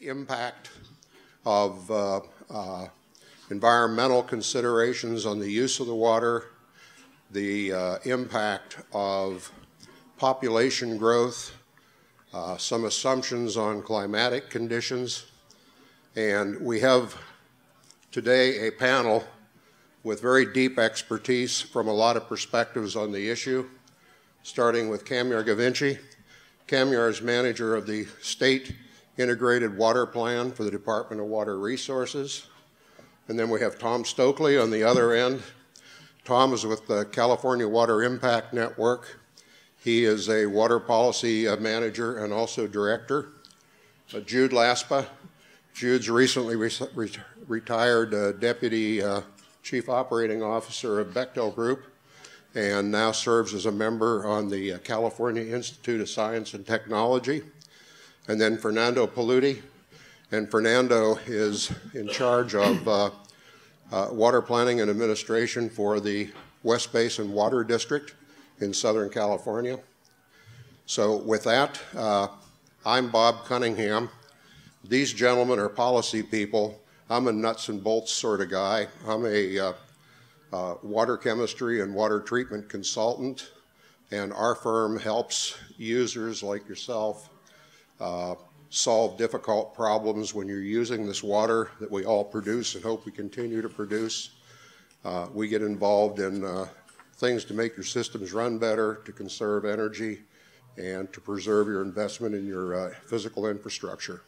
impact of uh, uh, environmental considerations on the use of the water, the uh, impact of population growth, uh, some assumptions on climatic conditions, and we have today a panel with very deep expertise from a lot of perspectives on the issue, starting with Kamyar Guivetchi. Kamyar is manager of the State Integrated Water Plan for the Department of Water Resources. And then we have Tom Stokely on the other end. Tom is with the California Water Impact Network. He is a water policy uh, manager and also director. Uh, Jude Laspa. Jude's recently re re retired uh, deputy uh, chief operating officer of Bechtel Group and now serves as a member on the uh, California Institute of Science and Technology. And then Fernando Paludi. And Fernando is in charge of uh, uh, water planning and administration for the West Basin Water District in Southern California. So with that, uh, I'm Bob Cunningham. These gentlemen are policy people. I'm a nuts and bolts sort of guy. I'm a uh, uh, water chemistry and water treatment consultant, and our firm helps users like yourself uh, solve difficult problems when you're using this water that we all produce and hope we continue to produce. Uh, we get involved in uh, things to make your systems run better, to conserve energy, and to preserve your investment in your uh, physical infrastructure.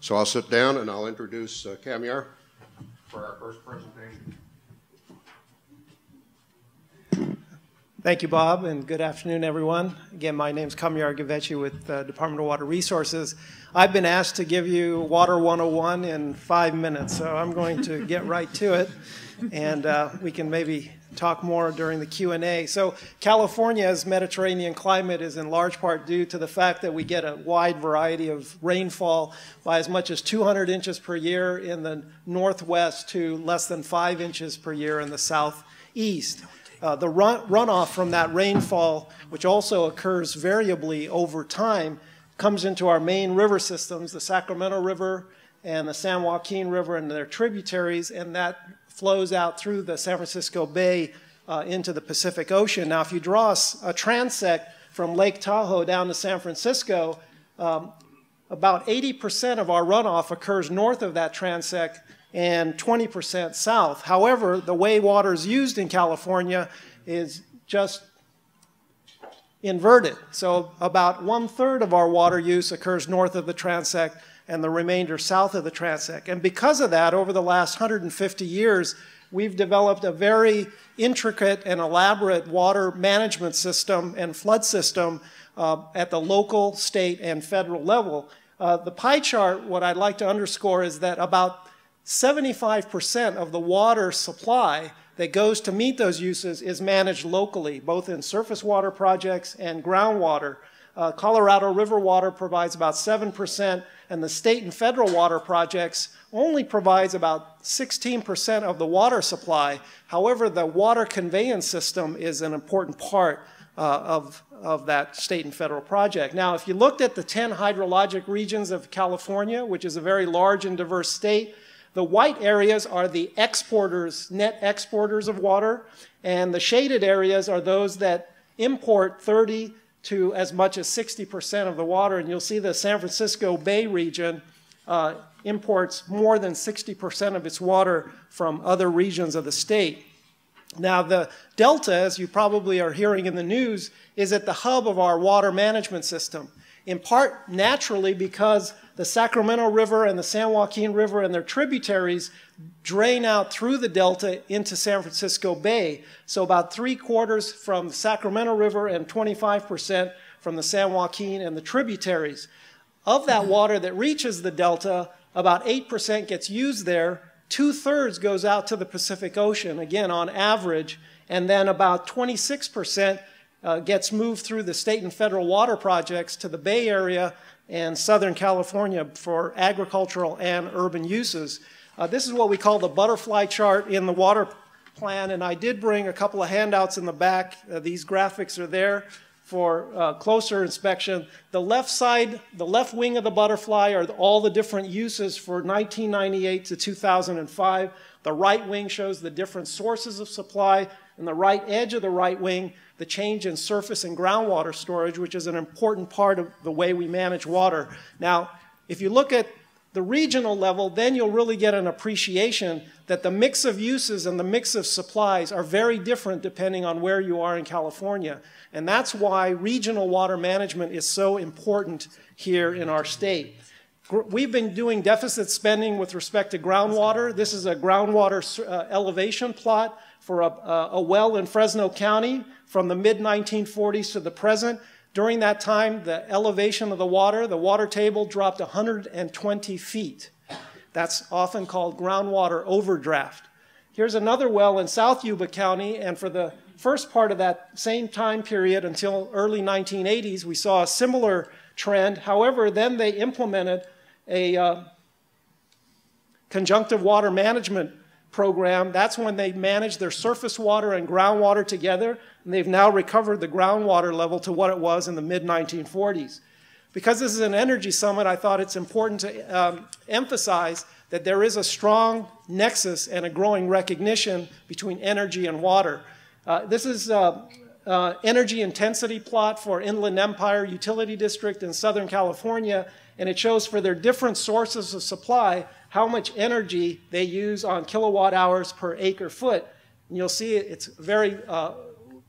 So I'll sit down and I'll introduce uh, Kamyar for our first presentation. Thank you, Bob, and good afternoon, everyone. Again, my name is Kamyar Guivetchi with the Department of Water Resources. I've been asked to give you Water 101 in five minutes, so I'm going to get right to it, and uh, we can maybe talk more during the Q&A. So California's Mediterranean climate is in large part due to the fact that we get a wide variety of rainfall by as much as 200 inches per year in the northwest to less than five inches per year in the southeast. Uh, the run, runoff from that rainfall, which also occurs variably over time, comes into our main river systems, the Sacramento River and the San Joaquin River and their tributaries, and that flows out through the San Francisco Bay uh, into the Pacific Ocean. Now, if you draw a, a transect from Lake Tahoe down to San Francisco, um, about 80% of our runoff occurs north of that transect and 20% south. However, the way water is used in California is just inverted. So about one third of our water use occurs north of the transect and the remainder south of the transect. And because of that, over the last 150 years, we've developed a very intricate and elaborate water management system and flood system uh, at the local, state, and federal level. Uh, the pie chart, what I'd like to underscore is that about 75% of the water supply that goes to meet those uses is managed locally, both in surface water projects and groundwater. Uh, Colorado River water provides about 7%, and the state and federal water projects only provides about 16% of the water supply. However, the water conveyance system is an important part uh, of, of that state and federal project. Now, if you looked at the 10 hydrologic regions of California, which is a very large and diverse state, the white areas are the exporters, net exporters of water, and the shaded areas are those that import 30 to as much as 60% of the water. And you'll see the San Francisco Bay region uh, imports more than 60% of its water from other regions of the state. Now, the Delta, as you probably are hearing in the news, is at the hub of our water management system, in part naturally because the Sacramento River and the San Joaquin River and their tributaries drain out through the delta into San Francisco Bay. So about three quarters from the Sacramento River and 25% from the San Joaquin and the tributaries. Of that water that reaches the delta, about 8% gets used there. Two thirds goes out to the Pacific Ocean, again on average, and then about 26% uh, gets moved through the state and federal water projects to the Bay Area and Southern California for agricultural and urban uses. Uh, this is what we call the butterfly chart in the water plan, and I did bring a couple of handouts in the back. Uh, these graphics are there for uh, closer inspection. The left side, the left wing of the butterfly are all the different uses for 1998 to 2005. The right wing shows the different sources of supply, and the right edge of the right wing, the change in surface and groundwater storage, which is an important part of the way we manage water. Now, if you look at the regional level, then you'll really get an appreciation that the mix of uses and the mix of supplies are very different depending on where you are in California. And that's why regional water management is so important here in our state. We've been doing deficit spending with respect to groundwater. This is a groundwater uh, elevation plot for a, a well in Fresno County from the mid 1940s to the present. During that time, the elevation of the water, the water table dropped 120 feet. That's often called groundwater overdraft. Here's another well in South Yuba County, and for the first part of that same time period until early 1980s, we saw a similar trend. However, then they implemented a uh, conjunctive water management program. That's when they managed their surface water and groundwater together, and they've now recovered the groundwater level to what it was in the mid 1940s. Because this is an energy summit, I thought it's important to um, emphasize that there is a strong nexus and a growing recognition between energy and water. Uh, this is uh, uh, energy intensity plot for Inland Empire Utility District in Southern California, and it shows for their different sources of supply how much energy they use on kilowatt hours per acre foot. And you'll see it's very, uh,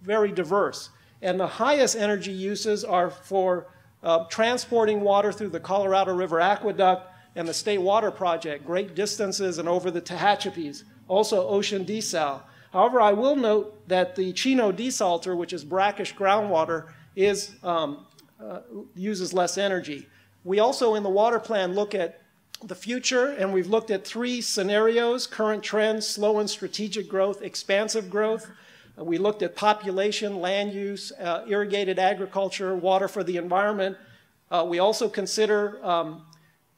very diverse. And the highest energy uses are for uh, transporting water through the Colorado River Aqueduct and the State Water Project, great distances and over the Tehachapis, also ocean desal. However, I will note that the Chino desalter, which is brackish groundwater, is, um, uh, uses less energy. We also, in the water plan, look at the future, and we've looked at three scenarios, current trends, slow and strategic growth, expansive growth. Uh, we looked at population, land use, uh, irrigated agriculture, water for the environment. Uh, we also consider um,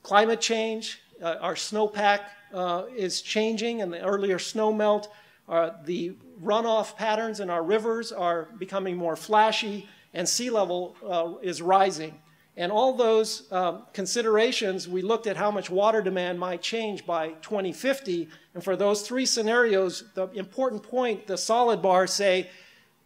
climate change. Uh, our snowpack uh, is changing and the earlier snow melt. Uh, the runoff patterns in our rivers are becoming more flashy and sea level is rising. And all those um, considerations, we looked at how much water demand might change by 2050. And for those three scenarios, the important point, the solid bars say,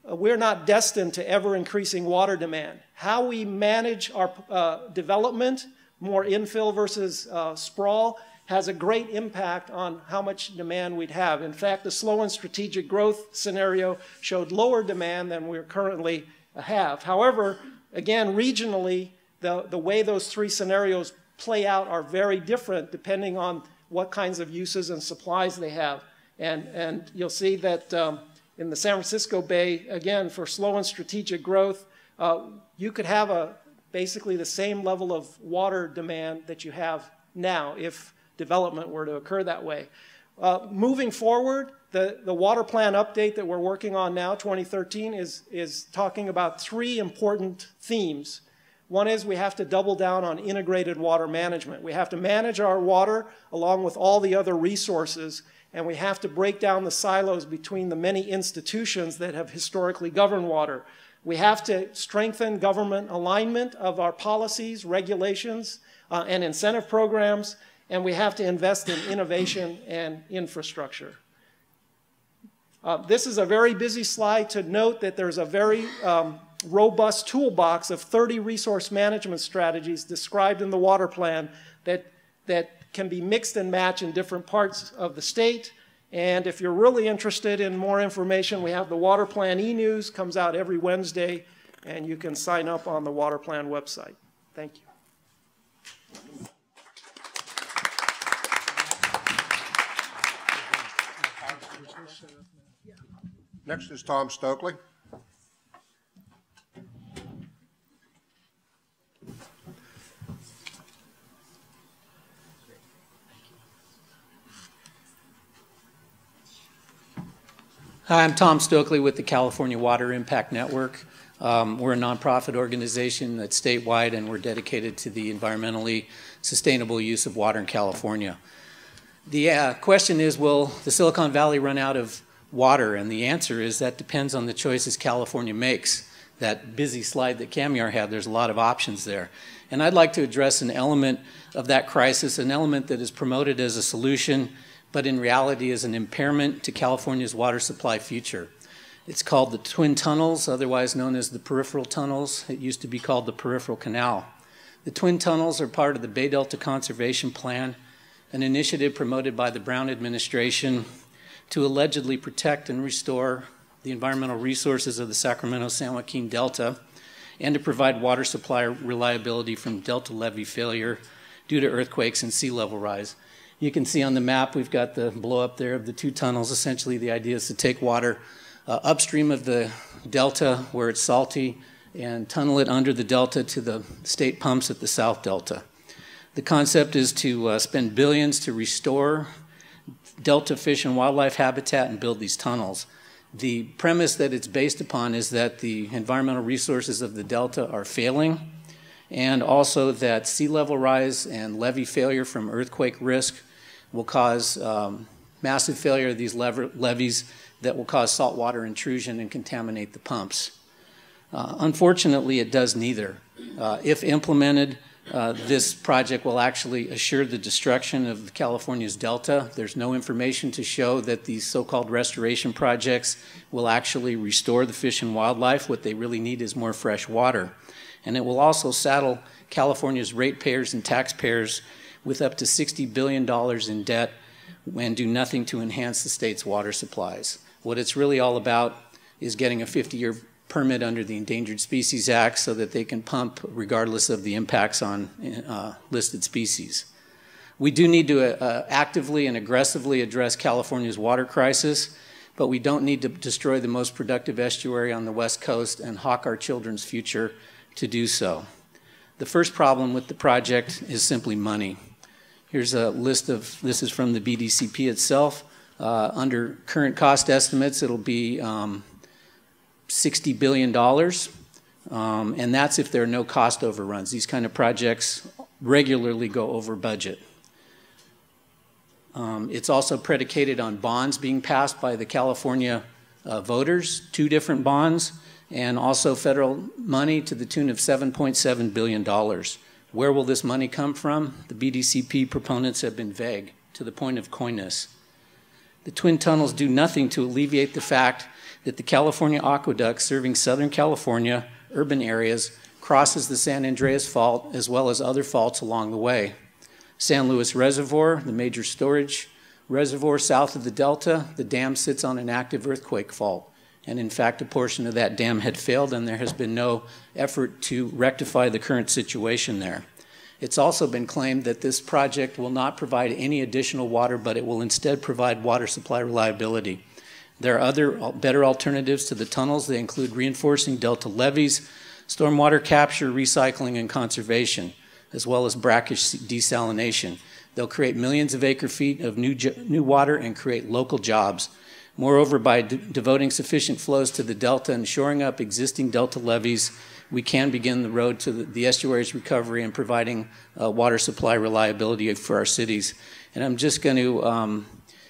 uh, we're not destined to ever increasing water demand. How we manage our uh, development, more infill versus uh, sprawl, has a great impact on how much demand we'd have. In fact, the slow and strategic growth scenario showed lower demand than we currently have. However, again, regionally, the, the way those three scenarios play out are very different depending on what kinds of uses and supplies they have. And, and you'll see that um, in the San Francisco Bay, again, for slow and strategic growth, uh, you could have a, basically the same level of water demand that you have now if development were to occur that way. Uh, moving forward, the, the water plan update that we're working on now, 2013, is, is talking about three important themes one is we have to double down on integrated water management. We have to manage our water along with all the other resources, and we have to break down the silos between the many institutions that have historically governed water. We have to strengthen government alignment of our policies, regulations, uh, and incentive programs, and we have to invest in innovation and infrastructure. Uh, this is a very busy slide to note that there's a very um, robust toolbox of 30 resource management strategies described in the water plan that, that can be mixed and matched in different parts of the state. And if you're really interested in more information, we have the Water Plan e-news, comes out every Wednesday, and you can sign up on the Water Plan website. Thank you. Next is Tom Stokely. Hi, I'm Tom Stokely with the California Water Impact Network. Um, we're a nonprofit organization that's statewide and we're dedicated to the environmentally sustainable use of water in California. The uh, question is, will the Silicon Valley run out of water? And the answer is that depends on the choices California makes. that busy slide that Kamyar had, there's a lot of options there. And I'd like to address an element of that crisis, an element that is promoted as a solution, but in reality is an impairment to California's water supply future. It's called the Twin Tunnels, otherwise known as the Peripheral Tunnels. It used to be called the Peripheral Canal. The Twin Tunnels are part of the Bay Delta Conservation Plan, an initiative promoted by the Brown administration to allegedly protect and restore the environmental resources of the Sacramento San Joaquin Delta and to provide water supply reliability from delta levee failure due to earthquakes and sea level rise. You can see on the map we've got the blow up there of the two tunnels. Essentially, the idea is to take water uh, upstream of the delta where it's salty and tunnel it under the delta to the state pumps at the south delta. The concept is to uh, spend billions to restore delta fish and wildlife habitat and build these tunnels. The premise that it's based upon is that the environmental resources of the delta are failing, and also that sea level rise and levee failure from earthquake risk will cause um, massive failure of these levees that will cause saltwater intrusion and contaminate the pumps. Uh, unfortunately, it does neither. Uh, if implemented, uh, this project will actually assure the destruction of California's delta. There's no information to show that these so-called restoration projects will actually restore the fish and wildlife. What they really need is more fresh water. And it will also saddle California's ratepayers and taxpayers with up to $60 billion in debt and do nothing to enhance the state's water supplies. What it's really all about is getting a 50-year permit under the Endangered Species Act so that they can pump regardless of the impacts on uh, listed species. We do need to uh, actively and aggressively address California's water crisis, but we don't need to destroy the most productive estuary on the West Coast and hawk our children's future to do so. The first problem with the project is simply money. Here's a list of, this is from the BDCP itself. Uh, under current cost estimates, it'll be um, $60 billion, um, and that's if there are no cost overruns. These kind of projects regularly go over budget. Um, it's also predicated on bonds being passed by the California uh, voters, two different bonds, and also federal money to the tune of $7.7 billion. Where will this money come from? The BDCP proponents have been vague to the point of coyness. The twin tunnels do nothing to alleviate the fact that the California Aqueduct serving Southern California urban areas crosses the San Andreas Fault as well as other faults along the way. San Luis Reservoir, the major storage reservoir south of the delta, the dam sits on an active earthquake fault. And in fact, a portion of that dam had failed, and there has been no effort to rectify the current situation there. It's also been claimed that this project will not provide any additional water, but it will instead provide water supply reliability. There are other better alternatives to the tunnels. They include reinforcing delta levees, stormwater capture, recycling, and conservation, as well as brackish desalination. They'll create millions of acre feet of new, new water and create local jobs. Moreover, by devoting sufficient flows to the delta and shoring up existing delta levees, we can begin the road to the, the estuary's recovery and providing uh, water supply reliability for our cities. And I'm just going to um,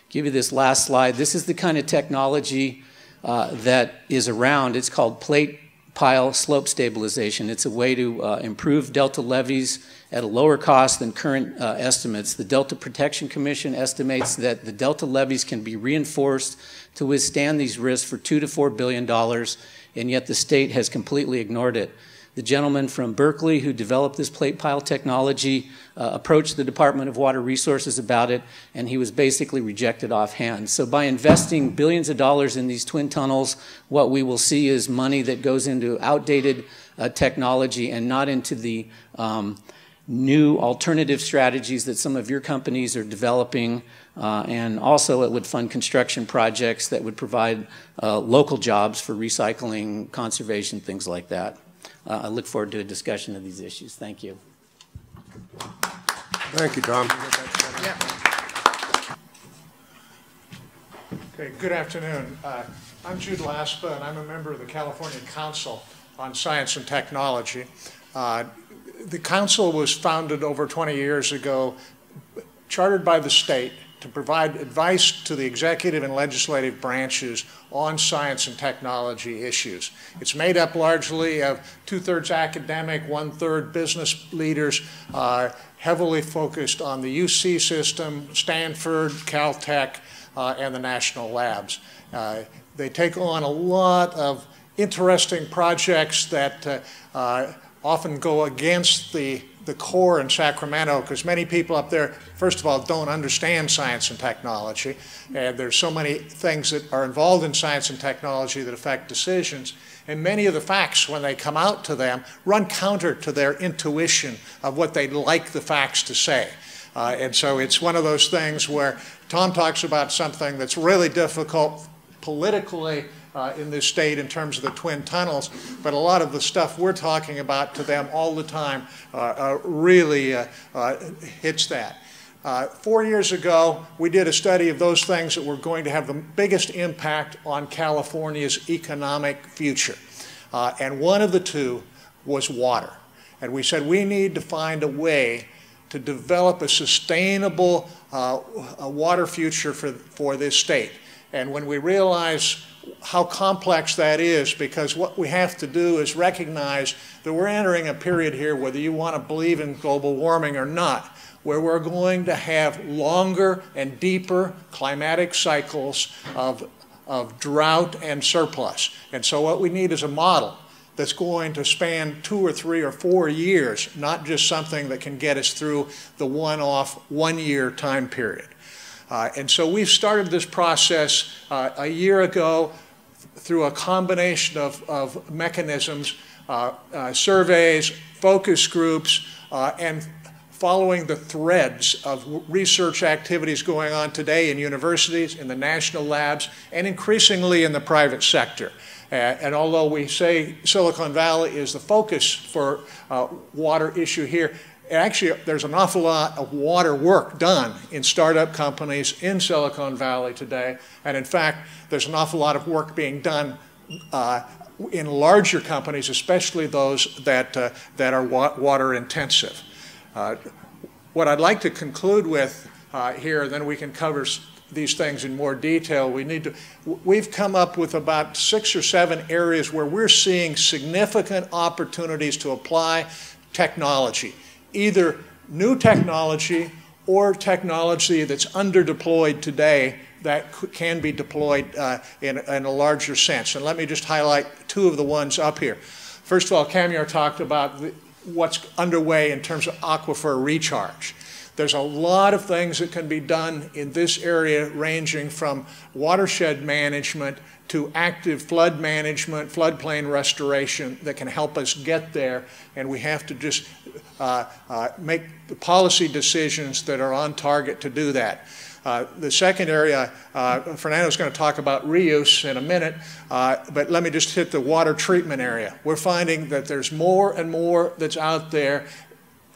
give you this last slide. This is the kind of technology uh, that is around. It's called plate pile slope stabilization. It's a way to uh, improve delta levees at a lower cost than current uh, estimates. The Delta Protection Commission estimates that the delta levees can be reinforced to withstand these risks for two to four billion dollars, and yet the state has completely ignored it. The gentleman from Berkeley who developed this plate pile technology uh, approached the Department of Water Resources about it, and he was basically rejected offhand. So by investing billions of dollars in these twin tunnels, what we will see is money that goes into outdated uh, technology and not into the um, new alternative strategies that some of your companies are developing. Uh, and also it would fund construction projects that would provide uh, local jobs for recycling, conservation, things like that uh, I look forward to a discussion of these issues. Thank you. Thank you, Tom. Okay, good afternoon. Uh, I'm Jude Laspa, and I'm a member of the California Council on Science and Technology. The council was founded over 20 years ago, chartered by the state, to provide advice to the executive and legislative branches on science and technology issues. It's made up largely of two-thirds academic, one-third business leaders, uh, heavily focused on the UC system, Stanford, Caltech, uh, and the national labs. Uh, they take on a lot of interesting projects that uh, uh, often go against the, the core in Sacramento because many people up there, first of all, don't understand science and technology. And there's so many things that are involved in science and technology that affect decisions. And many of the facts, when they come out to them, run counter to their intuition of what they'd like the facts to say. Uh, and so it's one of those things where Tom talks about something that's really difficult politically uh, in this state in terms of the twin tunnels, but a lot of the stuff we're talking about to them all the time uh, uh really uh, uh, hits that. four years ago, we did a study of those things that were going to have the biggest impact on California's economic future. and one of the two was water. And we said we need to find a way to develop a sustainable uh, a water future for, for this state. And when we realize how complex that is, because what we have to do is recognize that we're entering a period here, whether you want to believe in global warming or not, where we're going to have longer and deeper climatic cycles of, of drought and surplus. And so what we need is a model that's going to span two or three or four years, not just something that can get us through the one-off, one-year time period. Uh, and so we've started this process uh, a year ago through a combination of, of mechanisms, uh, uh surveys, focus groups, uh, and following the threads of research activities going on today in universities, in the national labs, and increasingly in the private sector. Uh, and although we say Silicon Valley is the focus for uh, water issue here, actually there's an awful lot of water work done in startup companies in Silicon Valley today. And in fact, there's an awful lot of work being done uh, in larger companies, especially those that, uh, that are wa water intensive. Uh, what I'd like to conclude with uh, here, then we can cover these things in more detail. We need to, we've come up with about six or seven areas where we're seeing significant opportunities to apply technology, either new technology or technology that's underdeployed today that can be deployed uh, in, in, a larger sense. And let me just highlight two of the ones up here. First of all, Kamyar talked about the, what's underway in terms of aquifer recharge. There's a lot of things that can be done in this area, ranging from watershed management to active flood management, floodplain restoration that can help us get there. And we have to just uh, uh, make the policy decisions that are on target to do that. Uh, the second area, uh, Fernando is going to talk about reuse in a minute, uh, but let me just hit the water treatment area. We're finding that there's more and more that's out there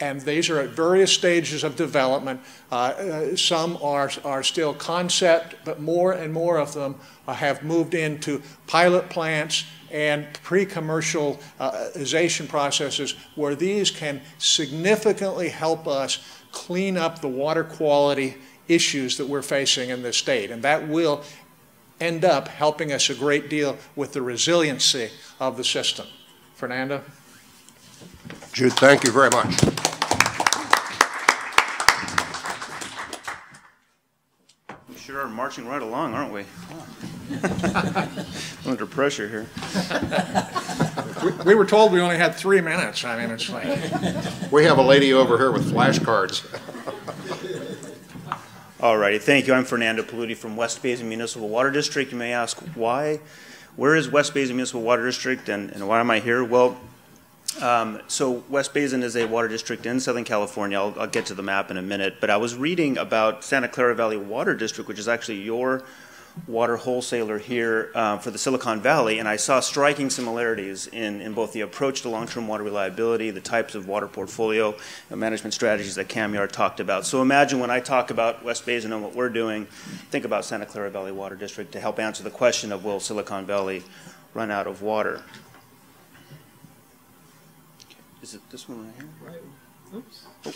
and these are at various stages of development. Uh, uh, some are, are still concept, but more and more of them uh, have moved into pilot plants and pre-commercialization processes where these can significantly help us clean up the water quality issues that we're facing in this state. And that will end up helping us a great deal with the resiliency of the system. Fernando? Jude, thank you very much. We sure are marching right along, aren't we? Under pressure here. we, we, were told we only had three minutes. I mean, it's like. We have a lady over here with flashcards. All righty, thank you. I'm Fernando Paludi from West Basin Municipal Water District. You may ask why. Where is West Basin Municipal Water District and, and why am I here? Well, um, so West Basin is a water district in Southern California. I'll, I'll, get to the map in a minute. But I was reading about Santa Clara Valley Water District, which is actually your water wholesaler here uh, for the Silicon Valley, and I saw striking similarities in, in both the approach to long-term water reliability, the types of water portfolio management strategies that Kamyar talked about. So imagine when I talk about West Basin and what we're doing, think about Santa Clara Valley Water District to help answer the question of will Silicon Valley run out of water. Is it this one right here? Right. Oops. Oh.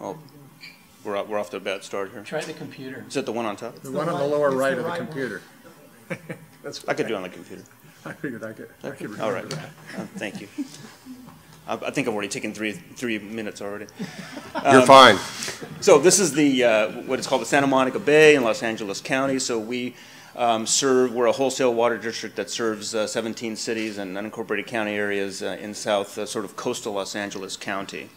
oh. we're, off- we're off to a bad start here. Try the computer. Is it the one on top? The one on the lower It's the right of the right computer. That's I could do it on the computer. I figured I could, I could All remember that. Uh, Thank you. I, I think I've already taken three, three minutes already. You're fine. So this is the, uh, what is called the Santa Monica Bay in Los Angeles County. So we um, serve, we're a wholesale water district that serves uh, 17 cities and unincorporated county areas uh, in south, uh, sort of coastal Los Angeles County.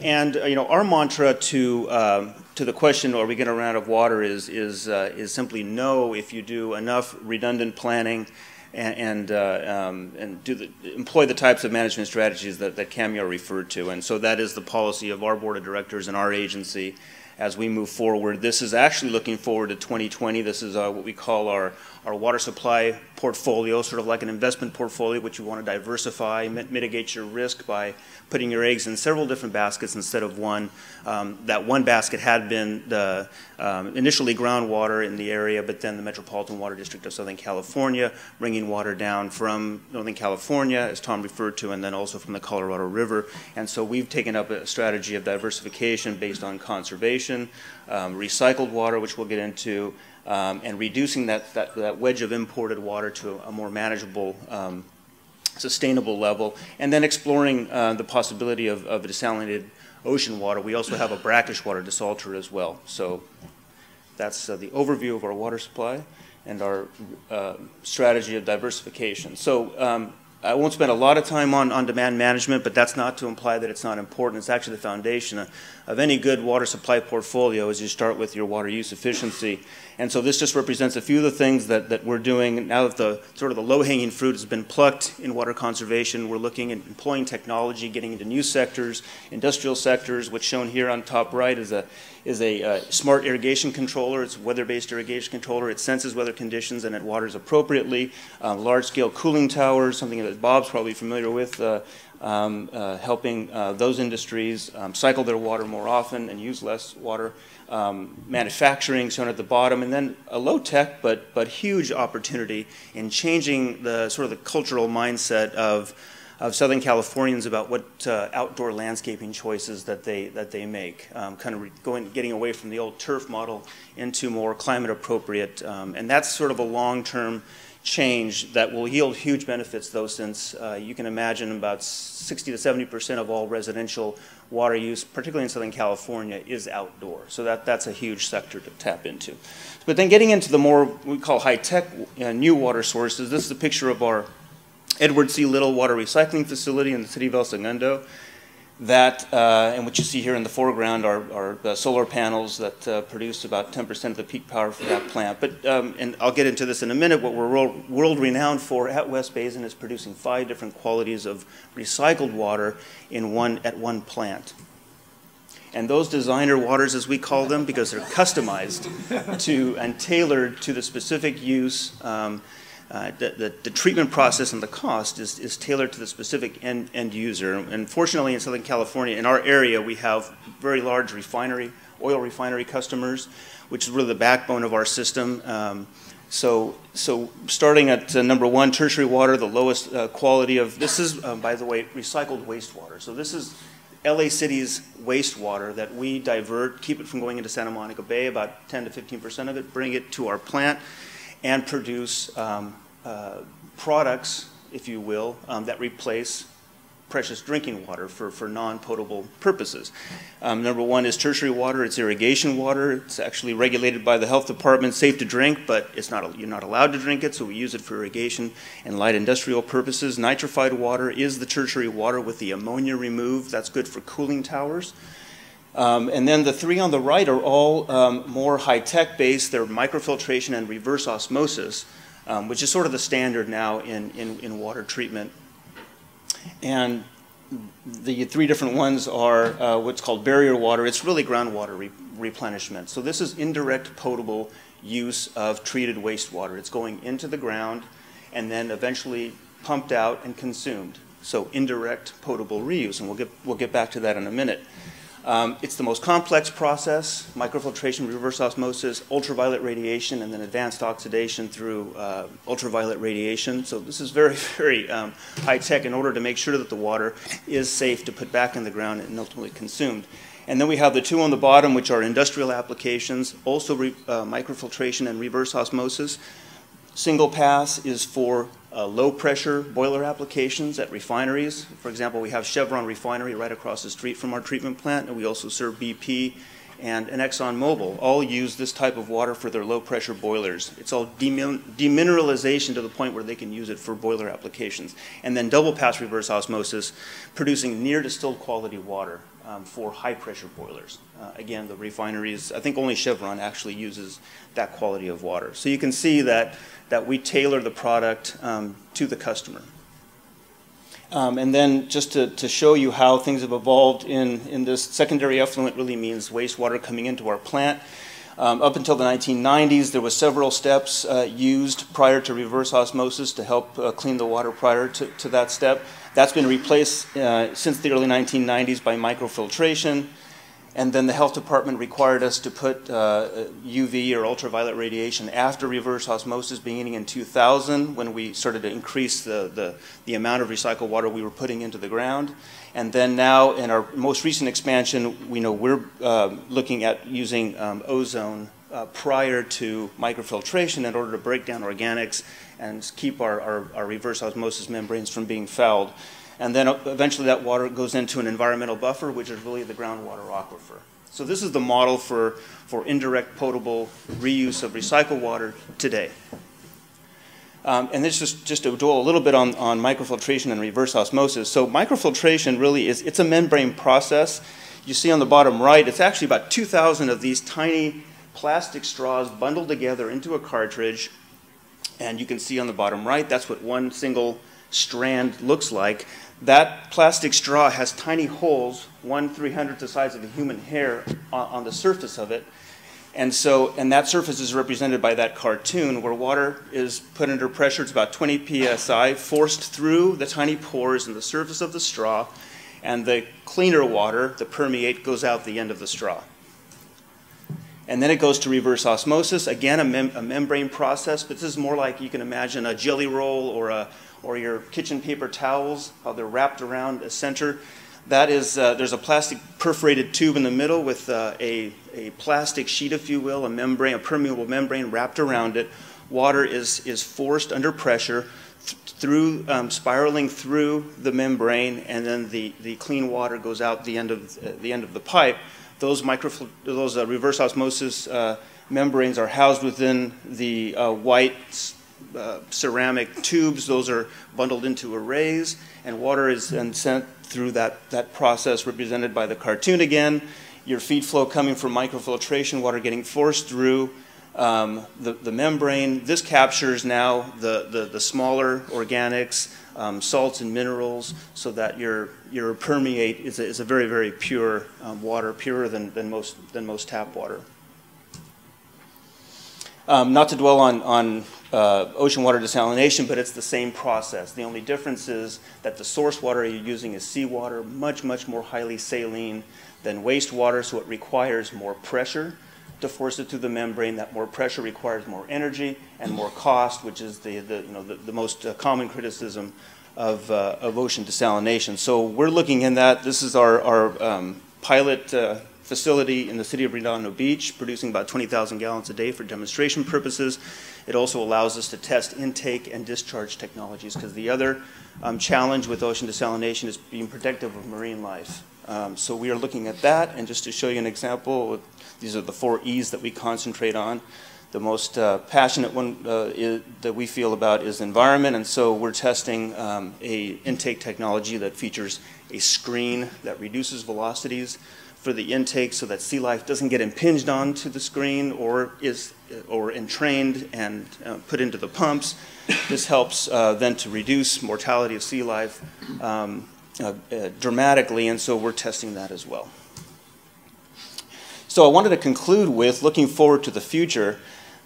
And, uh, you know, our mantra to, um, to the question, are we going to run out of water, is, is, uh, is simply no if you do enough redundant planning and, and, uh, um, and do the, employ the types of management strategies that, that Kamyar referred to. And so that is the policy of our board of directors and our agency as we move forward. This is actually looking forward to 2020. This is uh, what we call our, our water supply portfolio, sort of like an investment portfolio, which you want to diversify, mit- mitigate your risk by putting your eggs in several different baskets instead of one. Um, that one basket had been the um, initially groundwater in the area, but then the Metropolitan Water District of Southern California, bringing water down from Northern California, as Tom referred to, and then also from the Colorado River. And so we've taken up a strategy of diversification based on conservation, um, recycled water, which we'll get into, um, and reducing that, that, that wedge of imported water to a more manageable um, sustainable level, and then exploring uh, the possibility of, of desalinated ocean water. We also have a brackish water desalter as well. So that's uh, the overview of our water supply and our uh, strategy of diversification. So um, I won't spend a lot of time on, on demand management, but that's not to imply that it's not important. It's actually the foundation of, any good water supply portfolio is you start with your water use efficiency. And so this just represents a few of the things that, that we're doing now that the sort of the low-hanging fruit has been plucked in water conservation. We're looking at employing technology, getting into new sectors, industrial sectors. What's shown here on top right is a is a uh, smart irrigation controller. It's a weather-based irrigation controller. It senses weather conditions and it waters appropriately. Um, large-scale cooling towers, something that Bob's probably familiar with, uh, um, uh, helping uh, those industries um, cycle their water more often and use less water. Um, manufacturing shown at the bottom, and then a low tech but but huge opportunity in changing the sort of the cultural mindset of of Southern Californians about what uh, outdoor landscaping choices that they that they make, um, kind of going getting away from the old turf model into more climate appropriate, um, and that's sort of a long term change that will yield huge benefits though since uh, you can imagine about 60 to 70 percent of all residential water use particularly in southern california is outdoor. So that, that's a huge sector to tap into. But then getting into the more we call high-tech uh, new water sources this is a picture of our edward c little water recycling facility in the city of el segundo that, uh, and what you see here in the foreground are, are uh, solar panels that uh, produce about 10% of the peak power for that plant. But, um, and I'll get into this in a minute, what we're world, world renowned for at West Basin is producing five different qualities of recycled water in one, at one plant. And those designer waters, as we call them, because they're customized to and tailored to the specific use, um, uh, the, the, the, treatment process and the cost is, is tailored to the specific end, end user. And fortunately, in Southern California, in our area, we have very large refinery, oil refinery customers, which is really the backbone of our system. Um, so, so starting at uh, number one, tertiary water, the lowest uh, quality of, this is, um, by the way, recycled wastewater. So this is LA City's wastewater that we divert, keep it from going into Santa Monica Bay, about 10 to 15% of it, bring it to our plant and produce um, uh, products, if you will, um, that replace precious drinking water for, for non-potable purposes. Um, number one is tertiary water. It's irrigation water. It's actually regulated by the health department, safe to drink, but it's not, you're not allowed to drink it, so we use it for irrigation and light industrial purposes. Nitrified water is the tertiary water with the ammonia removed. That's good for cooling towers. Um, and then the three on the right are all um, more high-tech based. They're microfiltration and reverse osmosis, um, which is sort of the standard now in, in, in, water treatment. And the three different ones are uh, what's called barrier water. It's really groundwater re replenishment. So this is indirect potable use of treated wastewater. It's going into the ground and then eventually pumped out and consumed. So indirect potable reuse, and we'll get, we'll get back to that in a minute. Um, it's the most complex process, microfiltration, reverse osmosis, ultraviolet radiation, and then advanced oxidation through uh, ultraviolet radiation. So this is very, very um, high tech in order to make sure that the water is safe to put back in the ground and ultimately consumed. And then we have the two on the bottom, which are industrial applications, also re, uh, microfiltration and reverse osmosis. Single pass is for uh, low pressure boiler applications at refineries. For example, we have Chevron refinery right across the street from our treatment plant, and we also serve BP and an ExxonMobil. All use this type of water for their low pressure boilers. It's all demin demineralization to the point where they can use it for boiler applications. And then double pass reverse osmosis, producing near distilled quality water um, for high pressure boilers. Uh, again, the refineries, I think only Chevron actually uses that quality of water. So you can see that that we tailor the product um, to the customer. Um, and then just to, to show you how things have evolved in, in this secondary effluent really means wastewater coming into our plant. Um, up until the 1990s, there were several steps uh, used prior to reverse osmosis to help uh, clean the water prior to, to that step. That's been replaced uh, since the early 1990s by microfiltration, and then the health department required us to put uh, UV or ultraviolet radiation after reverse osmosis beginning in 2000 when we started to increase the, the, the, amount of recycled water we were putting into the ground. And then now in our most recent expansion, we know we're uh, looking at using um, ozone uh, prior to microfiltration in order to break down organics and keep our, our, our reverse osmosis membranes from being fouled. And then eventually that water goes into an environmental buffer, which is really the groundwater aquifer. So this is the model for, for indirect potable reuse of recycled water today. Um, and this is just to dwell a little bit on, on microfiltration and reverse osmosis. So microfiltration really is, it's a membrane process. You see on the bottom right, it's actually about 2,000 of these tiny plastic straws bundled together into a cartridge. And you can see on the bottom right, that's what one single strand looks like. That plastic straw has tiny holes, one three hundredth the size of a human hair on, on the surface of it. And so, and that surface is represented by that cartoon where water is put under pressure. It's about 20 psi, forced through the tiny pores in the surface of the straw, and the cleaner water, the permeate, goes out the end of the straw. And then it goes to reverse osmosis, again, a, mem a membrane process, but this is more like you can imagine a jelly roll or a, or your kitchen paper towels, how they're wrapped around a center. That is, uh, there's a plastic perforated tube in the middle with uh, a, a plastic sheet, if you will, a membrane, a permeable membrane wrapped around it. Water is, is forced under pressure th through, um, spiraling through the membrane, and then the, the clean water goes out the end of, uh, the, end of the pipe. Those, those uh, reverse osmosis uh, membranes are housed within the uh, white uh, ceramic tubes. Those are bundled into arrays, and water is then sent through that, that process represented by the cartoon again. Your feed flow coming from microfiltration, water getting forced through um, the, the membrane. This captures now the, the, the smaller organics, um, salts and minerals, so that your, your permeate is a, is a very, very pure um, water, purer than, than, most, than most tap water. Um, not to dwell on, on uh, ocean water desalination, but it's the same process. The only difference is that the source water you're using is seawater, much, much more highly saline than wastewater, so it requires more pressure to force it through the membrane. That more pressure requires more energy and more cost, which is the, the, you know, the, the most uh, common criticism of, uh, of ocean desalination. So we're looking in that. This is our, our um, pilot uh, facility in the city of Redondo Beach, producing about 20,000 gallons a day for demonstration purposes. It also allows us to test intake and discharge technologies because the other um, challenge with ocean desalination is being protective of marine life. Um, so we are looking at that, and just to show you an example, these are the four E's that we concentrate on. The most uh, passionate one uh, is, that we feel about is environment, and so we're testing um, a intake technology that features a screen that reduces velocities, for the intake so that sea life doesn't get impinged onto the screen or is or entrained and uh, put into the pumps. This helps uh, then to reduce mortality of sea life um, uh, uh, dramatically, and so we're testing that as well. So I wanted to conclude with looking forward to the future.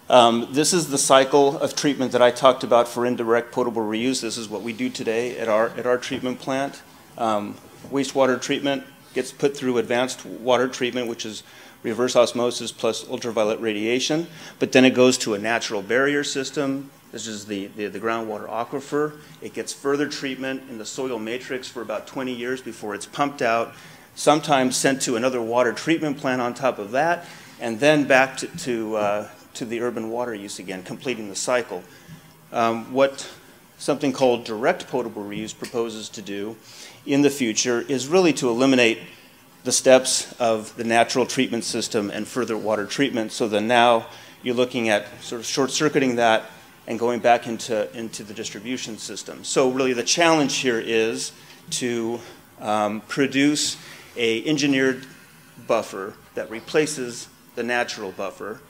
Um, this is the cycle of treatment that I talked about for indirect potable reuse. This is what we do today at our, at our treatment plant. Um, wastewater treatment, gets put through advanced water treatment, which is reverse osmosis plus ultraviolet radiation, but then it goes to a natural barrier system. This is the, the, the, groundwater aquifer. It gets further treatment in the soil matrix for about 20 years before it's pumped out, sometimes sent to another water treatment plant on top of that, and then back to, to, uh, to the urban water use again, completing the cycle. Um, what something called direct potable reuse proposes to do in the future is really to eliminate the steps of the natural treatment system and further water treatment so that now you're looking at sort of short circuiting that and going back into, into the distribution system. So really the challenge here is to um, produce a engineered buffer that replaces the natural buffer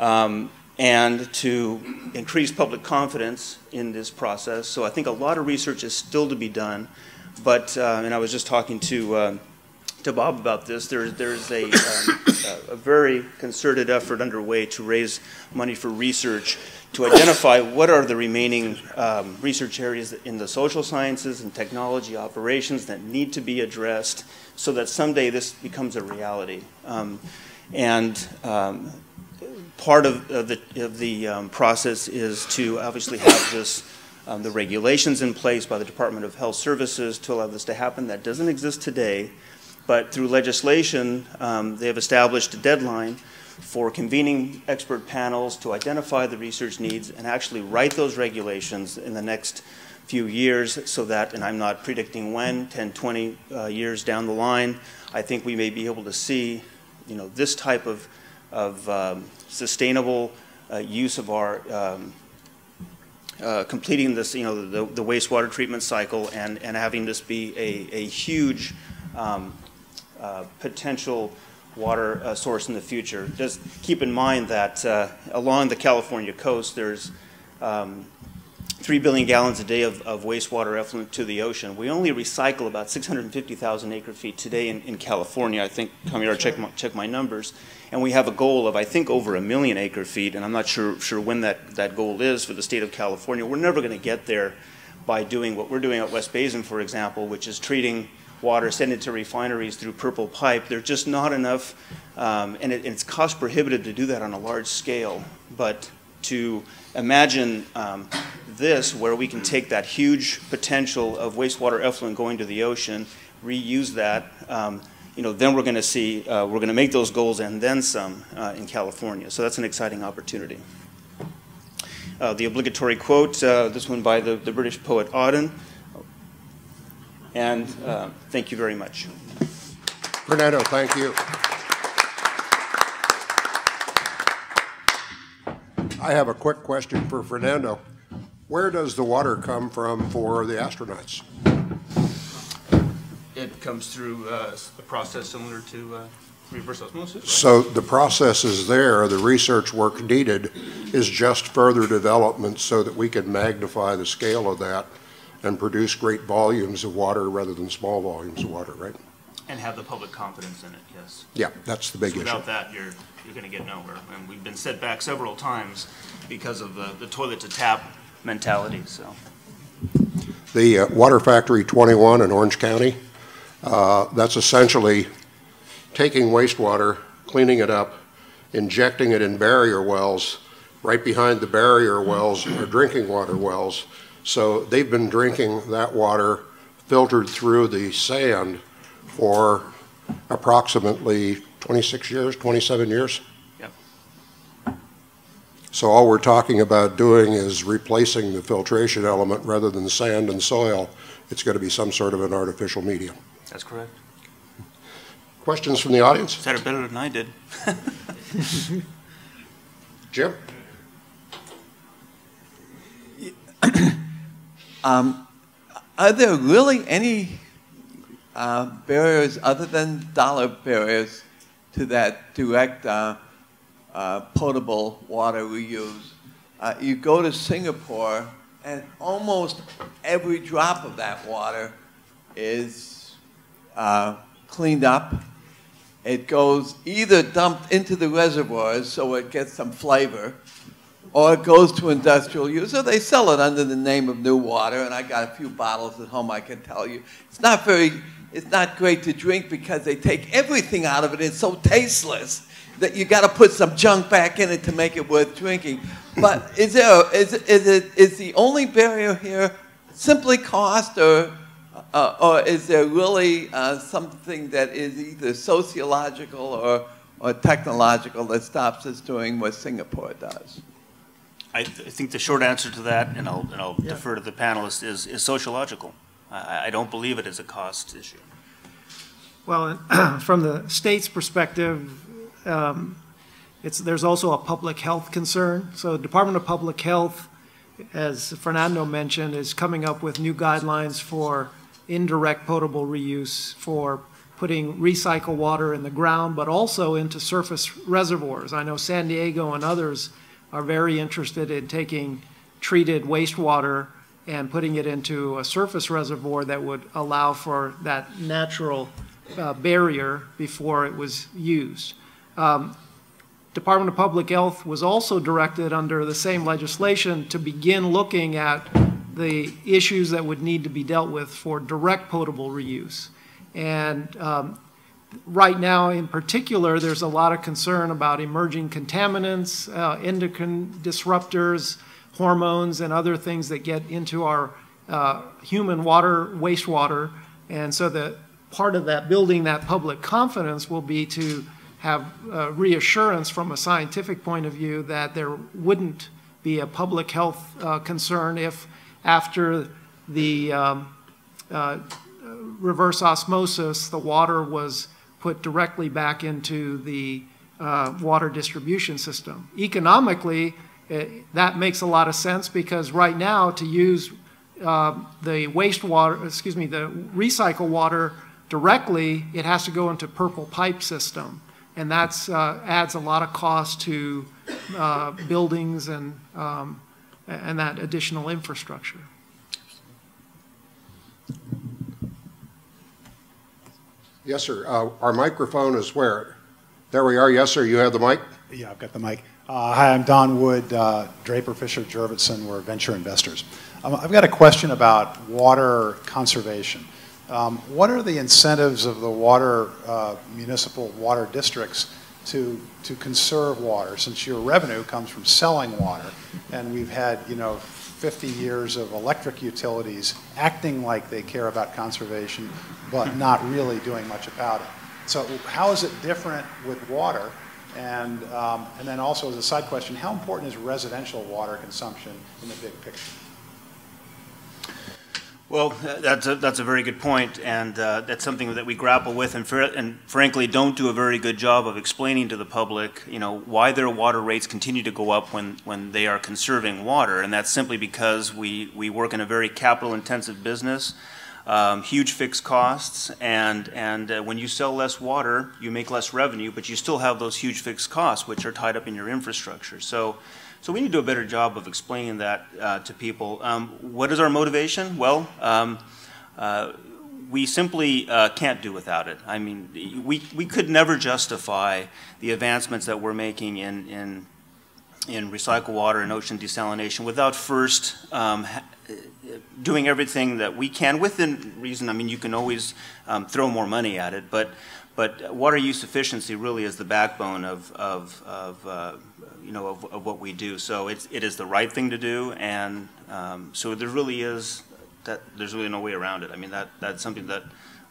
um, and to increase public confidence in this process. So I think a lot of research is still to be done, but, uh, and I was just talking to uh, to Bob about this. There, there's a, um, a, very concerted effort underway to raise money for research to identify what are the remaining um, research areas in the social sciences and technology operations that need to be addressed so that someday this becomes a reality. Um, and um, part of, of the, of the um, process is to obviously have this um, the regulations in place by the Department of Health Services to allow this to happen. That doesn't exist today. But through legislation, um, they have established a deadline for convening expert panels to identify the research needs and actually write those regulations in the next few years so that, and I'm not predicting when, 10, 20 uh, years down the line, I think we may be able to see, you know, this type of, of um, sustainable uh, use of our um, uh, completing this, you know, the, the, wastewater treatment cycle and, and having this be a, a huge um, uh, potential water uh, source in the future. Just keep in mind that uh, along the California coast, there's um, 3 billion gallons a day of, of, wastewater effluent to the ocean. We only recycle about 650,000 acre feet today in, in California. I think, come here, check my, check my numbers. And we have a goal of, I think, over a million acre feet, and I'm not sure, sure when that, that goal is for the state of California. We're never going to get there by doing what we're doing at West Basin, for example, which is treating water, send it to refineries through purple pipe. There's just not enough, um, and, it, it's cost prohibitive to do that on a large scale. But to imagine um, this, where we can take that huge potential of wastewater effluent going to the ocean, reuse that, um, you know, then we're going to see, uh, we're going to make those goals and then some uh, in California. So that's an exciting opportunity. Uh, the obligatory quote, uh, this one by the, the British poet Auden. And uh, thank you very much. Fernando, thank you. I have a quick question for Fernando. Where does the water come from for the astronauts? It comes through uh, a process similar to uh, reverse osmosis. Right? So the process is there. The research work needed is just further development so that we can magnify the scale of that and produce great volumes of water rather than small volumes of water, right? And have the public confidence in it, yes. Yeah, that's the big so without issue. Without that, you're, you're going to get nowhere. And we've been set back several times because of the, the toilet to tap mentality, so. The uh, Water Factory 21 in Orange County, uh, that's essentially taking wastewater, cleaning it up, injecting it in barrier wells. Right behind the barrier wells are drinking water wells so they've been drinking that water filtered through the sand for approximately 26 years, 27 years. Yep. So all we're talking about doing is replacing the filtration element rather than sand and soil. It's going to be some sort of an artificial medium. That's correct. Questions from the audience? Said it better than I did. Jim? Um, are there really any uh, barriers other than dollar barriers to that direct uh, uh, potable water we use? Uh, you go to Singapore, and almost every drop of that water is uh, cleaned up. It goes either dumped into the reservoirs so it gets some flavor, or it goes to industrial use, or they sell it under the name of new water. and I got a few bottles at home I can tell you. It's not very it's not great to drink because they take everything out of it. It's so tasteless that you got to put some junk back in it to make it worth drinking. But is there is is it is the only barrier here simply cost, or uh, or is there really uh, something that is either sociological or or technological that stops us doing what Singapore does? I, th I think the short answer to that, and I'll, and I'll defer to the panelists, is, is sociological. I, I don't believe it is a cost issue. Well, from the state's perspective, um, it's, there's also a public health concern. So the Department of Public Health, as Fernando mentioned, is coming up with new guidelines for indirect potable reuse for putting recycled water in the ground, but also into surface reservoirs. I know San Diego and others are very interested in taking treated wastewater and putting it into a surface reservoir that would allow for that natural uh, barrier before it was used. Um, Department of Public Health was also directed under the same legislation to begin looking at the issues that would need to be dealt with for direct potable reuse. And um, right now, in particular, there's a lot of concern about emerging contaminants, uh, endocrine disruptors, hormones, and other things that get into our uh, human water, wastewater. And so the part of that building that public confidence will be to have uh, reassurance from a scientific point of view that there wouldn't be a public health uh, concern if after the um, uh, reverse osmosis, the water was put directly back into the uh, water distribution system. Economically, it, that makes a lot of sense because right now to use uh, the wastewater, excuse me, the recycle water directly, it has to go into purple pipe system and that uh, adds a lot of cost to uh, buildings and, um, and that additional infrastructure. Yes, sir. Uh, our microphone is where? There we are. Yes, sir. You have the mic? Yeah, I've got the mic. Uh, hi, I'm Don Wood, uh, Draper Fisher Jurvetson. We're venture investors. Um, I've got a question about water conservation. Um, what are the incentives of the water, uh, municipal water districts to, to conserve water since your revenue comes from selling water and we've had, you know, 50 years of electric utilities acting like they care about conservation but not really doing much about it. So how is it different with water? And, um, and then also as a side question, how important is residential water consumption in the big picture? Well, that's a, that's a very good point, and uh, that's something that we grapple with, and, and, frankly don't do a very good job of explaining to the public, you know, why their water rates continue to go up when, when they are conserving water, and that's simply because we, we work in a very capital-intensive business, um, huge fixed costs, and, and uh, when you sell less water, you make less revenue, but you still have those huge fixed costs, which are tied up in your infrastructure. So so we need to do a better job of explaining that uh, to people. Um, what is our motivation? Well, um, uh, we simply uh, can't do without it. I mean, we, we could never justify the advancements that we're making in, in, in recycled water and ocean desalination without first um, doing everything that we can within reason. I mean, you can always um, throw more money at it, but, but water use efficiency really is the backbone of, of, of uh, you know, of, of what we do. So it's, it is the right thing to do, and um, so there really is that there's really no way around it. I mean, that that's something that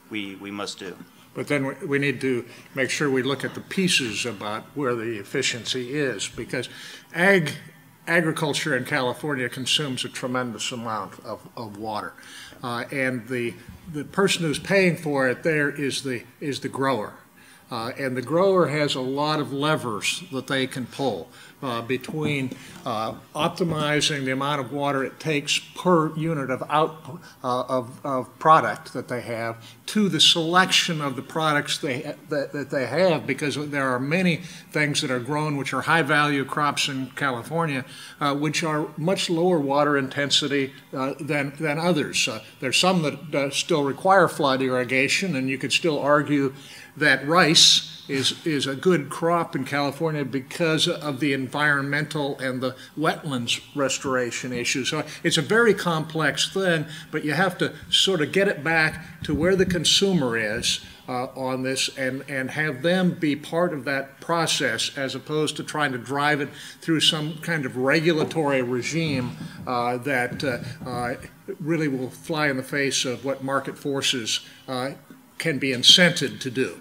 we we must do. But then we need to make sure we look at the pieces about where the efficiency is, because ag agriculture in California consumes a tremendous amount of, of water, uh, and the the person who's paying for it there is the is the grower. Uh, and the grower has a lot of levers that they can pull uh, between uh, optimizing the amount of water it takes per unit of output uh, of, of product that they have to the selection of the products they that, that they have because there are many things that are grown which are high value crops in California uh, which are much lower water intensity uh, than than others. there's some that still require flood irrigation and you could still argue that rice is, is a good crop in California because of the environmental and the wetlands restoration issues. So it's a very complex thing, but you have to sort of get it back to where the consumer is uh, on this and, and have them be part of that process as opposed to trying to drive it through some kind of regulatory regime uh, that uh, uh really will fly in the face of what market forces uh, can be incented to do.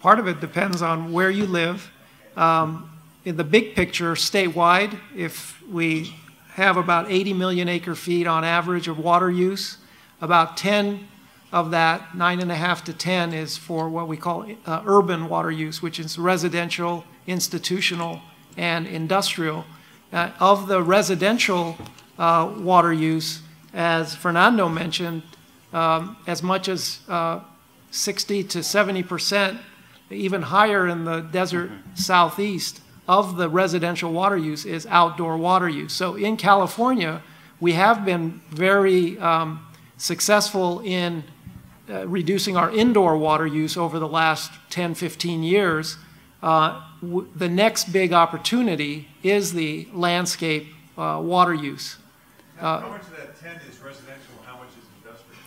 Part of it depends on where you live. Um, in the big picture, statewide, if we have about 80 million acre feet on average of water use, about 10 of that, nine and a half to 10, is for what we call uh, urban water use, which is residential, institutional, and industrial. Uh, of the residential uh, water use, as Fernando mentioned, um, as much as uh, 60 to 70 percent even higher in the desert mm-hmm. southeast of the residential water use is outdoor water use. So in California, we have been very um, successful in uh, reducing our indoor water use over the last 10, 15 years. Uh, the next big opportunity is the landscape uh, water use. How much of that 10 is residential? How much is industrial?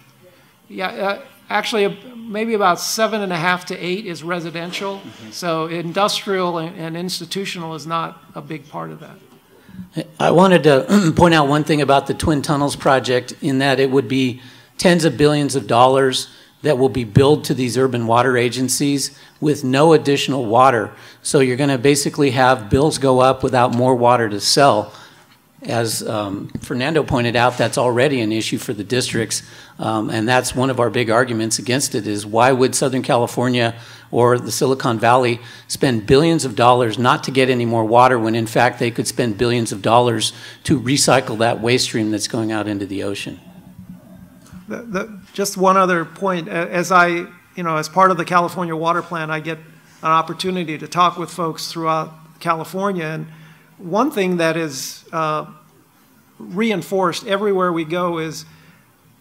Yeah, uh, Actually, maybe about seven and a half to eight is residential. Mm-hmm. So industrial and, and institutional is not a big part of that. I wanted to point out one thing about the Twin Tunnels project in that it would be tens of billions of dollars that will be billed to these urban water agencies with no additional water. So you're going to basically have bills go up without more water to sell as um, Fernando pointed out, that's already an issue for the districts, um, and that's one of our big arguments against it is why would Southern California or the Silicon Valley spend billions of dollars not to get any more water when in fact they could spend billions of dollars to recycle that waste stream that's going out into the ocean. The, the, just one other point, as I, you know, as part of the California Water Plan, I get an opportunity to talk with folks throughout California, and one thing that is uh, reinforced everywhere we go is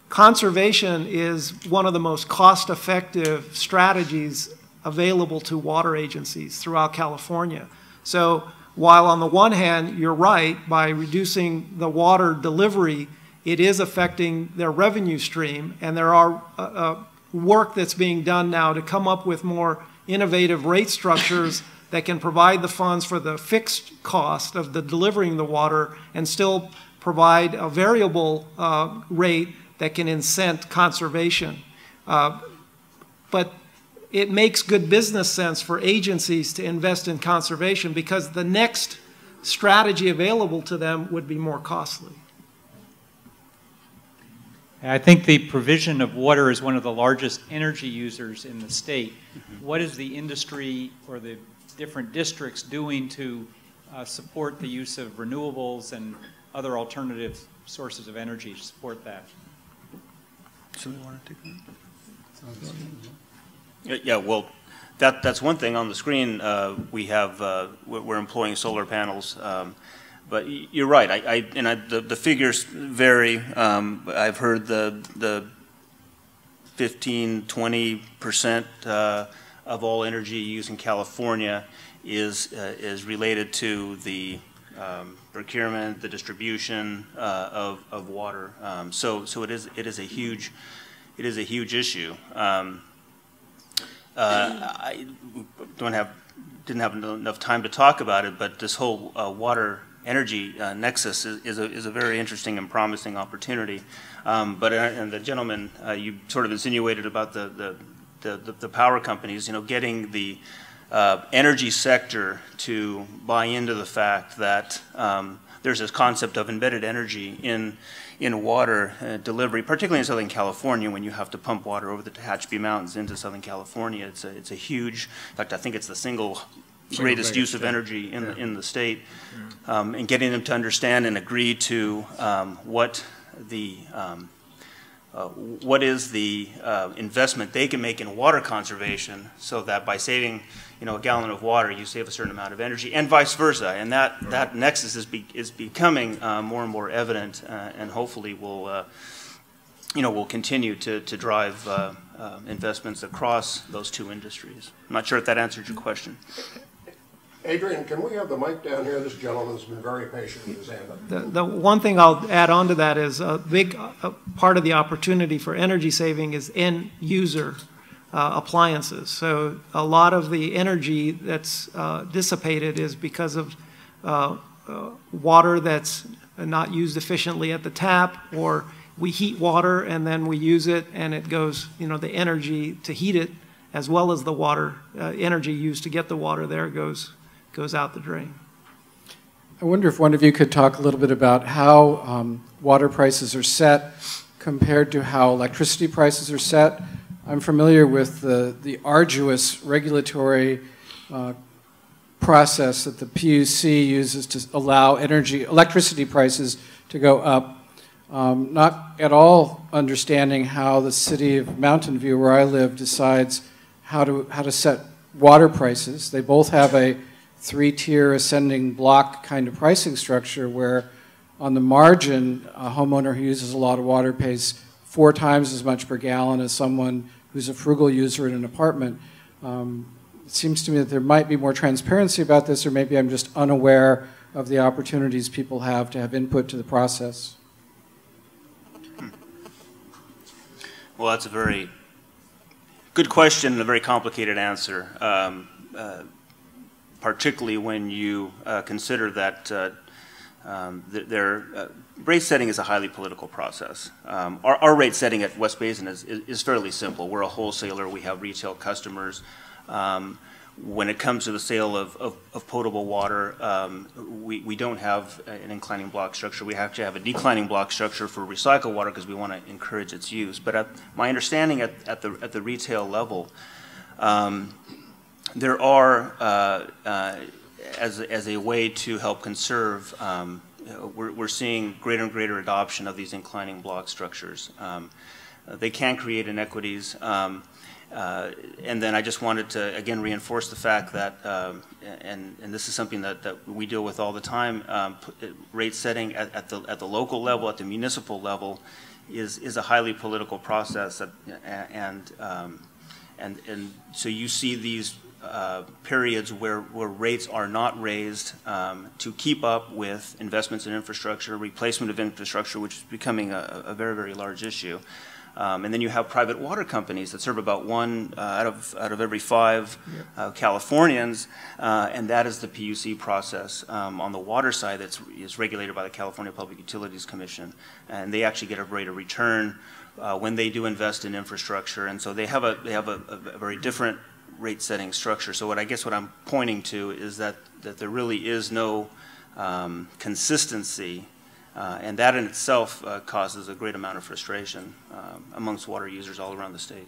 conservation is one of the most cost-effective strategies available to water agencies throughout California. So while on the one hand, you're right, by reducing the water delivery, it is affecting their revenue stream, and there are uh, uh, work that's being done now to come up with more innovative rate structures that can provide the funds for the fixed cost of the delivering the water and still provide a variable uh, rate that can incent conservation. Uh, but it makes good business sense for agencies to invest in conservation because the next strategy available to them would be more costly. I think the provision of water is one of the largest energy users in the state. What is the industry or the different districts doing to uh, support the use of renewables and other alternative sources of energy to support that? want to take that? Yeah, well, that, that's one thing on the screen. Uh, we have, uh, we're employing solar panels. Um, but you're right. I, I and I, the, the figures vary. Um, I've heard the, the 15, 20 percent uh, of all energy used in California is, uh, is related to the um, procurement, the distribution uh, of, of water. Um, so, so it is, it is a huge, it is a huge issue. Um, uh, I don't have, didn't have enough time to talk about it, but this whole uh, water energy uh, nexus is, is, a, is a very interesting and promising opportunity. Um, but uh, and the gentleman, you sort of insinuated about the, the the, the, power companies, you know, getting the uh, energy sector to buy into the fact that um, there's this concept of embedded energy in in water uh, delivery, particularly in Southern California, when you have to pump water over the Tehachapi Mountains into Southern California. It's a, it's a huge, in fact, I think it's the single, single greatest use of energy in, yeah. the, in the state. Yeah. Um, and getting them to understand and agree to um, what the um, uh, what is the uh, investment they can make in water conservation so that by saving you know a gallon of water you save a certain amount of energy and vice versa. And that right. that nexus is be, is becoming uh, more and more evident uh, and hopefully will uh, you know will continue to to drive uh, investments across those two industries. I'm not sure if that answered your question Adrian, can we have the mic down here? This gentleman's been very patient with his hand up. The, the one thing I'll add on to that is a big part of the opportunity for energy saving is end user uh, appliances. So a lot of the energy that's uh, dissipated is because of uh, uh water that's not used efficiently at the tap or we heat water and then we use it and it goes, you know, the energy to heat it as well as the water, uh, energy used to get the water there goes goes out the drain. I wonder if one of you could talk a little bit about how um, water prices are set compared to how electricity prices are set. I'm familiar with the, the arduous regulatory uh, process that the PUC uses to allow energy, electricity prices to go up. Um, not at all understanding how the city of Mountain View, where I live, decides how to, how to set water prices. They both have a three-tier ascending block kind of pricing structure where on the margin, a homeowner who uses a lot of water pays four times as much per gallon as someone who's a frugal user in an apartment. Um, it seems to me that there might be more transparency about this, or maybe I'm just unaware of the opportunities people have to have input to the process. Well, that's a very good question and a very complicated answer. Um, uh, particularly when you uh, consider that uh, um, th their uh, rate setting is a highly political process. Um, our, our, rate setting at West Basin is, is, is, fairly simple. We're a wholesaler. We have retail customers. Um, when it comes to the sale of, of, of potable water, um, we, we don't have an inclining block structure. We have to have a declining block structure for recycled water because we want to encourage its use. But at, my understanding at, at, the, at the retail level, um, there are, uh, uh, as, as a way to help conserve, um, we're, we're seeing greater and greater adoption of these inclining block structures. Um, they can create inequities. Um, uh, and then I just wanted to again reinforce the fact that, um, and, and this is something that, that we deal with all the time, um, rate setting at, at, the, at the local level, at the municipal level, is, is a highly political process. That, and, um, and, and so you see these uh, periods where, where rates are not raised um, to keep up with investments in infrastructure, replacement of infrastructure, which is becoming a, a very, very large issue. Um, and then you have private water companies that serve about one uh, out, of, out of every five uh, Californians, uh, and that is the PUC process um, on the water side that is regulated by the California Public Utilities Commission. And they actually get a rate of return uh, when they do invest in infrastructure. And so they have a, they have a, a very different rate setting structure. So what I guess what I'm pointing to is that, that there really is no um, consistency uh, and that in itself uh, causes a great amount of frustration um, amongst water users all around the state.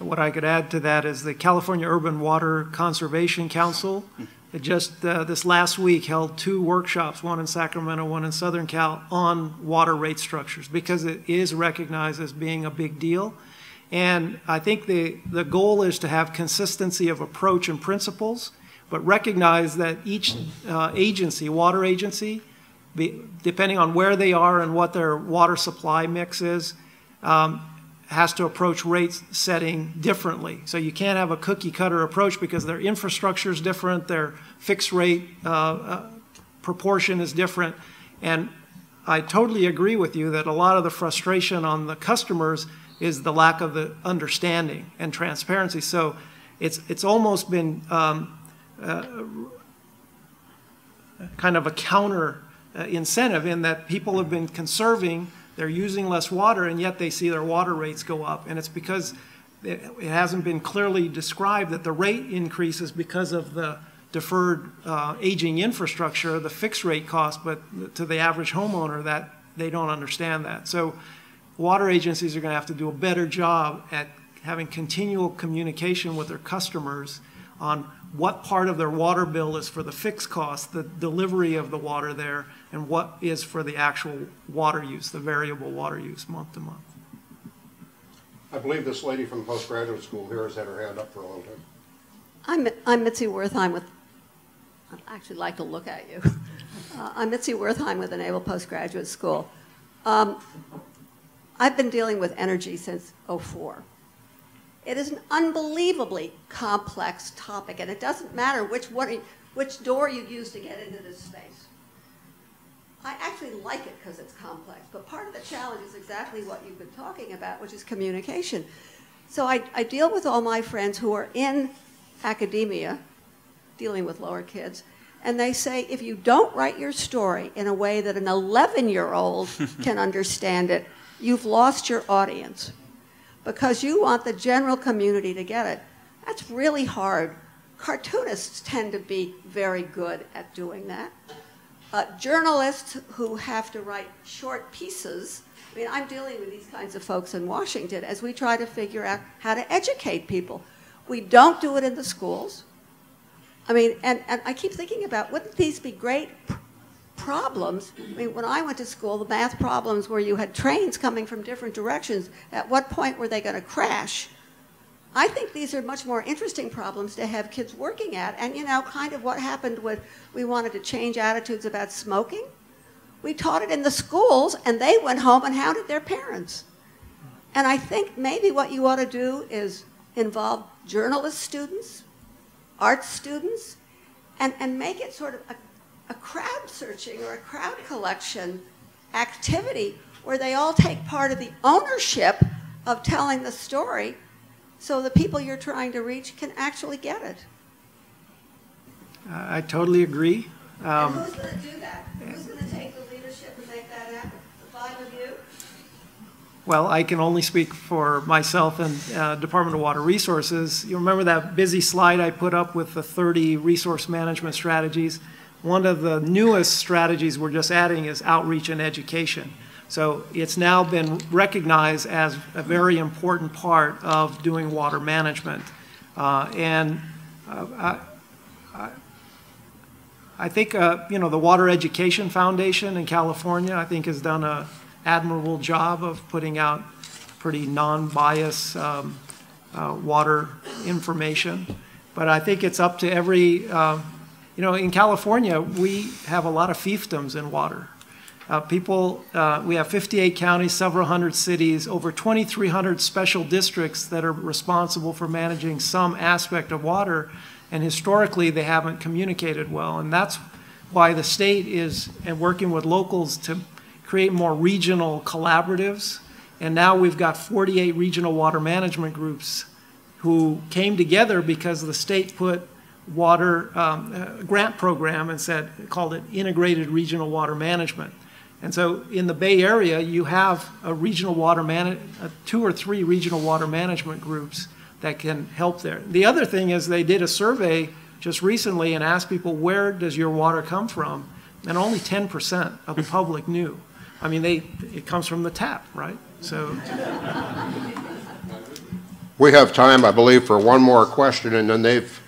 What I could add to that is the California Urban Water Conservation Council just uh, this last week held two workshops, one in Sacramento, one in Southern Cal, on water rate structures because it is recognized as being a big deal. And I think the, the goal is to have consistency of approach and principles, but recognize that each uh, agency, water agency, be, depending on where they are and what their water supply mix is, um, has to approach rate setting differently. So you can't have a cookie cutter approach because their infrastructure is different, their fixed rate uh, uh, proportion is different. And I totally agree with you that a lot of the frustration on the customers is the lack of the understanding and transparency. So it's, it's almost been um, uh, kind of a counter uh, incentive in that people have been conserving, they're using less water, and yet they see their water rates go up. And it's because it, it hasn't been clearly described that the rate increases because of the deferred uh, aging infrastructure, the fixed rate cost, but to the average homeowner, that they don't understand that. So water agencies are going to have to do a better job at having continual communication with their customers on what part of their water bill is for the fixed cost, the delivery of the water there, and what is for the actual water use, the variable water use month to month. I believe this lady from the postgraduate school here has had her hand up for a long time. I'm, I'm Mitzi Wertheim with, I'd actually like to look at you. Uh, I'm Mitzi Wertheim with the Naval Postgraduate School. Um, I've been dealing with energy since '04. It is an unbelievably complex topic, and it doesn't matter which, one, which door you use to get into this space. I actually like it because it's complex, but part of the challenge is exactly what you've been talking about, which is communication. So I, I deal with all my friends who are in academia, dealing with lower kids, and they say if you don't write your story in a way that an 11 year old can understand it, you've lost your audience because you want the general community to get it. That's really hard. Cartoonists tend to be very good at doing that. Uh, journalists who have to write short pieces, I mean, I'm dealing with these kinds of folks in Washington as we try to figure out how to educate people. We don't do it in the schools. I mean, and, and I keep thinking about wouldn't these be great problems? I mean, when I went to school, the math problems where you had trains coming from different directions, at what point were they going to crash? I think these are much more interesting problems to have kids working at. And, you know, kind of what happened when we wanted to change attitudes about smoking. We taught it in the schools, and they went home and hounded their parents. And I think maybe what you ought to do is involve journalist students, art students, and, and make it sort of a, a crowd searching or a crowd collection activity where they all take part of the ownership of telling the story so the people you're trying to reach can actually get it. I totally agree. Um, and who's going to do that? Who's going to take the leadership and make that happen? The five of you? Well, I can only speak for myself and uh, Department of Water Resources. You remember that busy slide I put up with the 30 resource management strategies? One of the newest strategies we're just adding is outreach and education. So it's now been recognized as a very important part of doing water management. Uh, and uh, I, I, think, uh, you know, the Water Education Foundation in California, I think, has done a admirable job of putting out pretty non-biased um, uh, water information. But I think it's up to every, uh, you know, in California, we have a lot of fiefdoms in water. Uh, people, uh, we have 58 counties, several hundred cities, over 2,300 special districts that are responsible for managing some aspect of water, and historically they haven't communicated well. And that's why the state is and working with locals to create more regional collaboratives. And now we've got 48 regional water management groups who came together because the state put water um, uh, grant program and said called it integrated regional water management. And so in the Bay Area, you have a regional water man, two or three regional water management groups that can help there. The other thing is they did a survey just recently and asked people where does your water come from, and only 10% of the public knew. I mean, they, it comes from the tap, right? So. We have time, I believe, for one more question, and then they've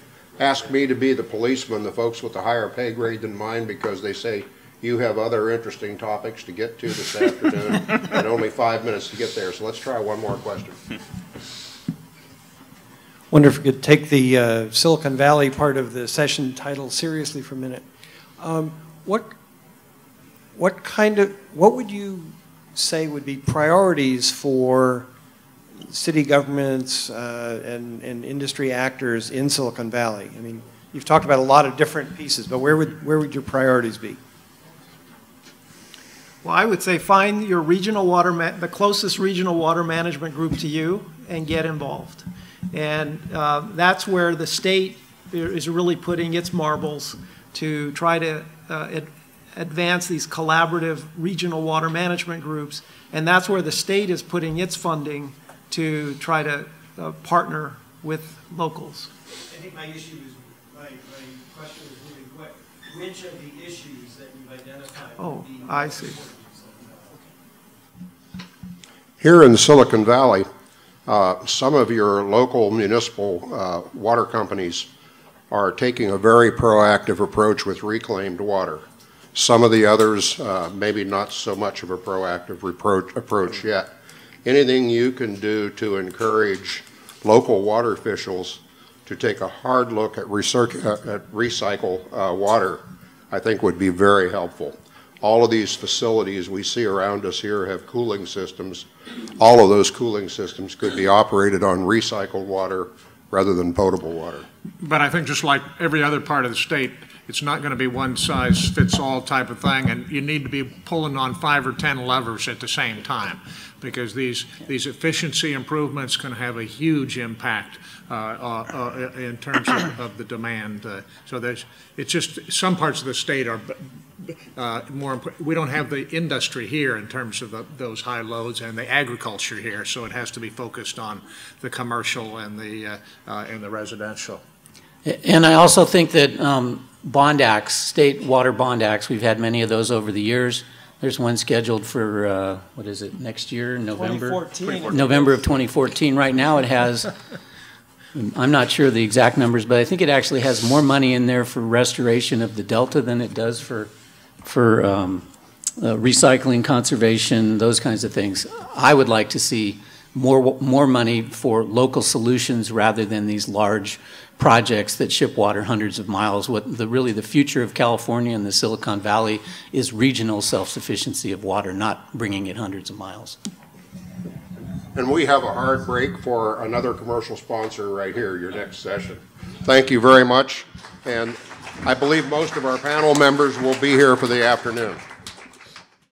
asked me to be the policeman, the folks with the higher pay grade than mine, because they say you have other interesting topics to get to this afternoon, and only five minutes to get there. So let's try one more question. Wonder if we could take the uh, Silicon Valley part of the session title seriously for a minute. Um, what what kind of, what would you say would be priorities for city governments uh, and, and industry actors in Silicon Valley? I mean, you've talked about a lot of different pieces, but where would, where would your priorities be? Well, I would say find your regional water, the closest regional water management group to you and get involved. And uh, that's where the state is really putting its marbles to try to uh, advance these collaborative regional water management groups. And that's where the state is putting its funding to try to uh, partner with locals. I think my issue is, my, my question is really what, which of the issues that you've identified Oh, I see. Here in Silicon Valley, uh, some of your local municipal uh, water companies are taking a very proactive approach with reclaimed water. Some of the others, uh, maybe not so much of a proactive reproach, approach yet. Anything you can do to encourage local water officials to take a hard look at, recirc- uh, at recycle uh, water, I think would be very helpful. All of these facilities we see around us here have cooling systems. All of those cooling systems could be operated on recycled water rather than potable water. But I think just like every other part of the state, it's not going to be one size fits all type of thing, and you need to be pulling on five or 10 levers at the same time because these, these efficiency improvements can have a huge impact uh, uh, uh, in terms of, of the demand. Uh, so there's, it's just, some parts of the state are uh, more, we don't have the industry here in terms of the, those high loads and the agriculture here, so it has to be focused on the commercial and the, uh, and the residential. And I also think that um, bond acts, state water bond acts, we've had many of those over the years. There's one scheduled for, uh, what is it, next year, November? 2014. November of 2014. Right now, it has, I'm not sure the exact numbers, but I think it actually has more money in there for restoration of the delta than it does for, for um, uh, recycling, conservation, those kinds of things. I would like to see more, more money for local solutions rather than these large projects that ship water hundreds of miles. What the, really the future of California and the Silicon Valley is regional self-sufficiency of water, not bringing it hundreds of miles. And we have a hard break for another commercial sponsor right here, your next session. Thank you very much, and I believe most of our panel members will be here for the afternoon.